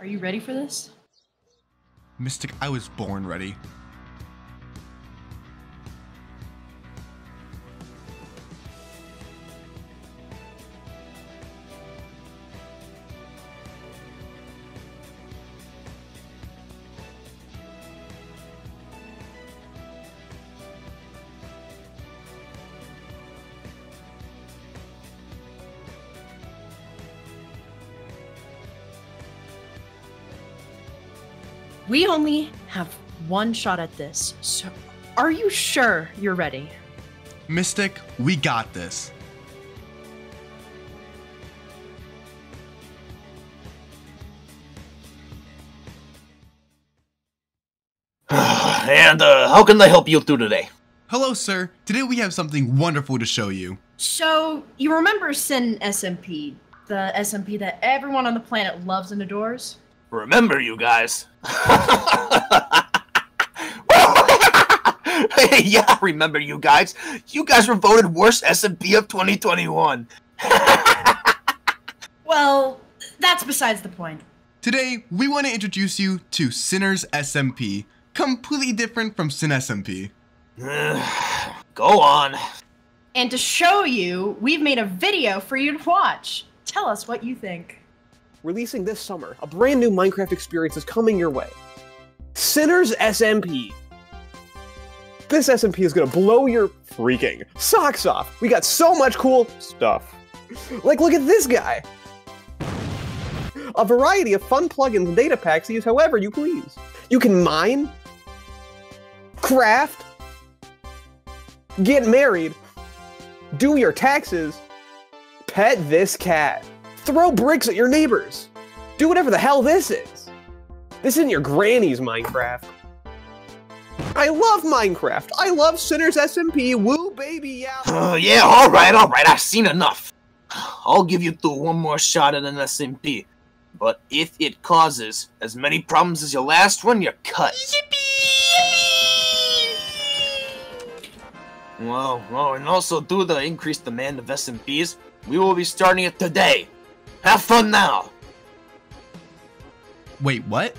Are you ready for this? Mistic, I was born ready. We only have one shot at this, so are you sure you're ready? Mistic, we got this. and uh, how can I help you through today? Hello, sir. Today we have something wonderful to show you. So, you remember Sin SMP, the SMP that everyone on the planet loves and adores? Remember, you guys. hey, yeah, remember you guys. You guys were voted worst SMP of 2021. Well, that's besides the point. Today, we want to introduce you to Sinners SMP, completely different from Sin SMP. Go on. And to show you, we've made a video for you to watch. Tell us what you think. Releasing this summer, a brand new Minecraft experience is coming your way. Sinners SMP. This SMP is gonna blow your freaking socks off. We got so much cool stuff. Like, look at this guy. A variety of fun plugins and data packs to use however you please. You can mine, craft, get married, do your taxes, pet this cat, throw bricks at your neighbors, do whatever the hell this is. This isn't your granny's Minecraft. I love Minecraft. I love Sinners SMP. Woo, baby, yeah. Uh, yeah, alright, alright, I've seen enough. I'll give you through one more shot at an SMP. But if it causes as many problems as your last one, you're cut. Well, well, and also due to the increased demand of SMPs, we will be starting it today. Have fun now! Wait, what?